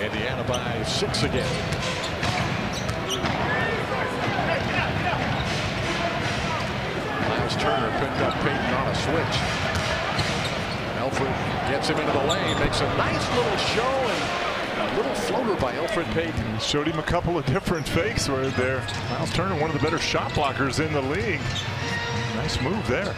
Indiana by six again. Myles Turner picked up Payton on a switch. Elfrid gets him into the lane, makes a nice little show, and a little floater by Elfrid Payton. Showed him a couple of different fakes right there. Myles Turner, one of the better shot blockers in the league. Nice move there.